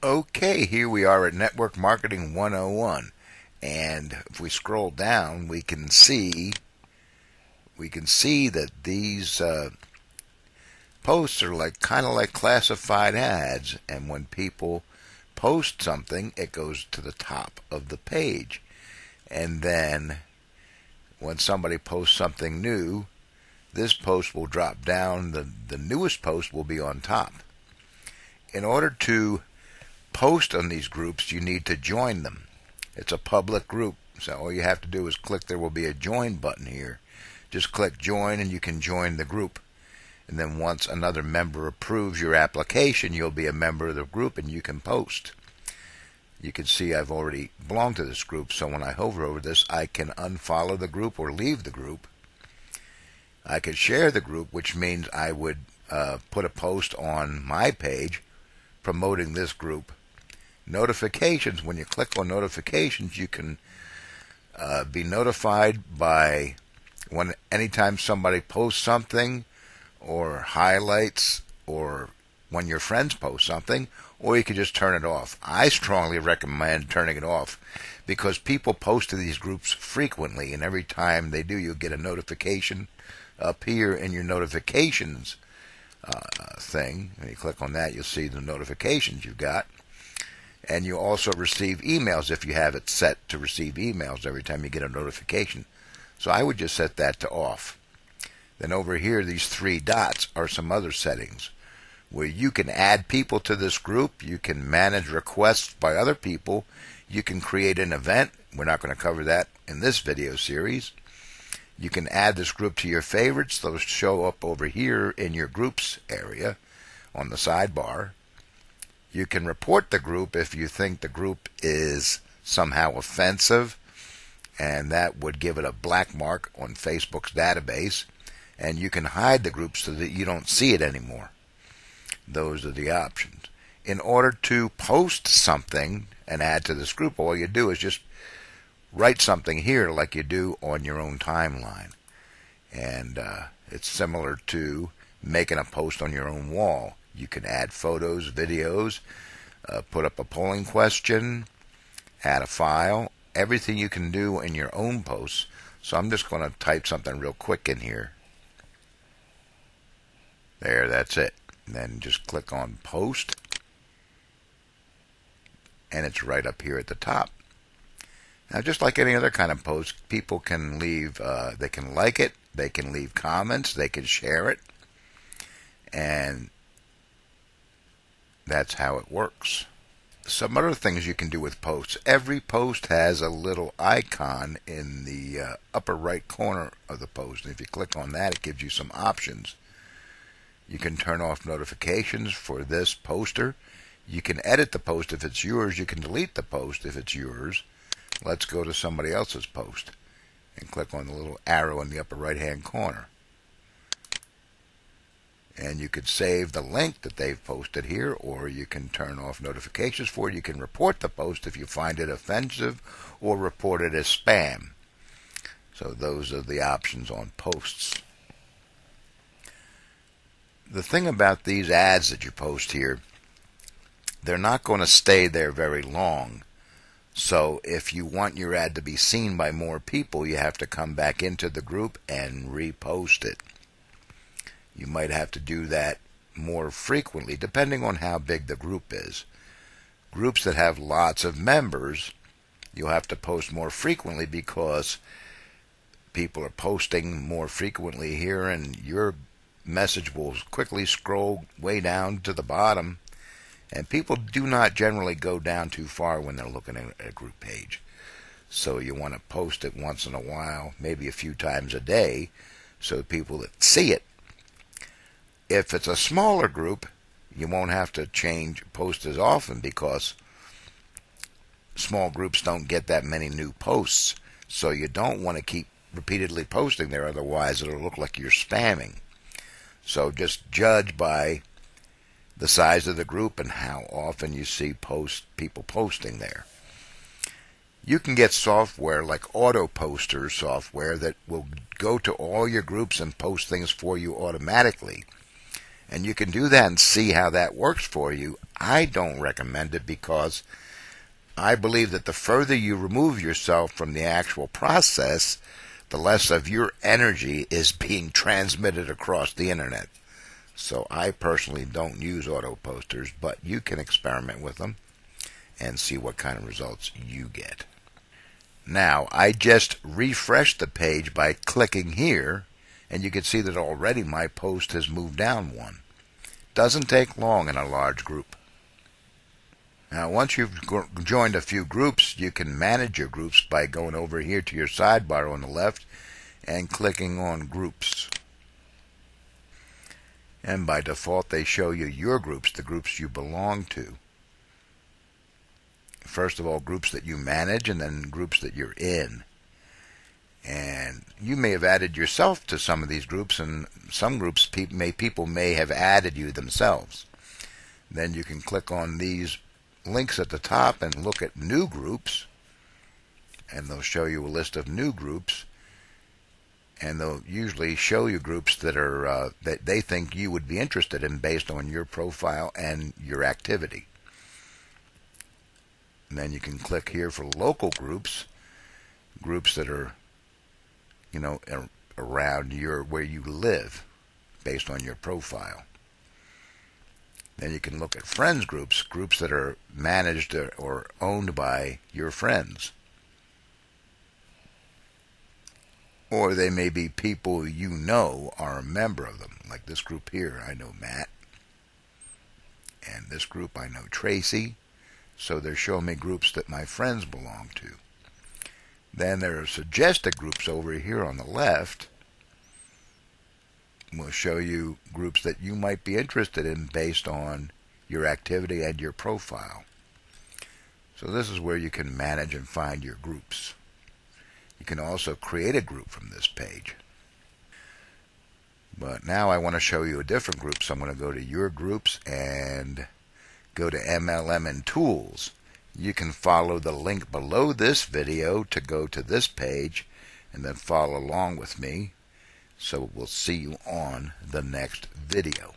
Okay, here we are at Network Marketing 101. And if we scroll down, we can see we can see that these uh, posts are like kind of like classified ads and when people post something, it goes to the top of the page. And then when somebody posts something new, this post will drop down. The, the newest post will be on top. In order to post on these groups, you need to join them. It's a public group, so all you have to do is click. There will be a join button here. Just click join and you can join the group. And then once another member approves your application, you'll be a member of the group and you can post. You can see I've already belonged to this group, so when I hover over this, I can unfollow the group or leave the group. I could share the group, which means I would uh, put a post on my page promoting this group. Notifications, when you click on notifications, you can uh, be notified by when anytime somebody posts something or highlights or when your friends post something, or you can just turn it off. I strongly recommend turning it off because people post to these groups frequently, and every time they do, you'll get a notification up here in your notifications uh, thing. When you click on that, you'll see the notifications you've got. And you also receive emails if you have it set to receive emails every time you get a notification. So I would just set that to off. Then over here, these three dots are some other settings where you can add people to this group, you can manage requests by other people, you can create an event. We're not going to cover that in this video series. You can add this group to your favorites. Those show up over here in your groups area on the sidebar. You can report the group if you think the group is somehow offensive, and that would give it a black mark on Facebook's database. And you can hide the group so that you don't see it anymore. Those are the options. In order to post something and add to this group, all you do is just write something here like you do on your own timeline. And uh, it's similar to making a post on your own wall. You can add photos, videos, uh, put up a polling question, add a file, everything you can do in your own posts. So I'm just going to type something real quick in here. There, that's it. And then just click on post. And it's right up here at the top. Now, just like any other kind of post, people can leave, uh, they can like it, they can leave comments, they can share it, and that's how it works. Some other things you can do with posts. Every post has a little icon in the uh, upper right corner of the post. And if you click on that, it gives you some options. You can turn off notifications for this poster. You can edit the post if it's yours. You can delete the post if it's yours. Let's go to somebody else's post and click on the little arrow in the upper right hand corner. And you could save the link that they've posted here, or you can turn off notifications for it. You can report the post if you find it offensive, or report it as spam. So those are the options on posts. The thing about these ads that you post here, they're not going to stay there very long. So if you want your ad to be seen by more people, you have to come back into the group and repost it. You might have to do that more frequently, depending on how big the group is. Groups that have lots of members, you'll have to post more frequently because people are posting more frequently here, and your message will quickly scroll way down to the bottom and people do not generally go down too far when they're looking at a group page. So you want to post it once in a while, maybe a few times a day, so people that see it. If it's a smaller group, you won't have to change post as often because small groups don't get that many new posts. So you don't want to keep repeatedly posting there, otherwise it'll look like you're spamming. So just judge by the size of the group and how often you see post people posting there. You can get software like Auto Poster software that will go to all your groups and post things for you automatically. And you can do that and see how that works for you. I don't recommend it because I believe that the further you remove yourself from the actual process, the less of your energy is being transmitted across the internet. So I personally don't use auto posters, but you can experiment with them and see what kind of results you get. Now, I just refreshed the page by clicking here, and you can see that already my post has moved down one. Doesn't take long in a large group. Now, once you've joined a few groups, you can manage your groups by going over here to your sidebar on the left and clicking on Groups. And by default, they show you your groups, the groups you belong to first of all, groups that you manage and then groups that you're in. And you may have added yourself to some of these groups, and some groups pe- may, people may have added you themselves. Then you can click on these links at the top and look at new groups, and they'll show you a list of new groups. And they'll usually show you groups that are uh, that they think you would be interested in based on your profile and your activity. And then you can click here for local groups, groups that are, you know, around your where you live, based on your profile. Then you can look at friends groups, groups that are managed or owned by your friends. Or they may be people you know are a member of them. Like this group here, I know Matt. And this group, I know Tracy. So they're showing me groups that my friends belong to. Then there are suggested groups over here on the left. We'll show you groups that you might be interested in based on your activity and your profile. So this is where you can manage and find your groups. You can also create a group from this page. But now I want to show you a different group, so I'm going to go to your groups and go to MLM and Tools. You can follow the link below this video to go to this page and then follow along with me. So we'll see you on the next video.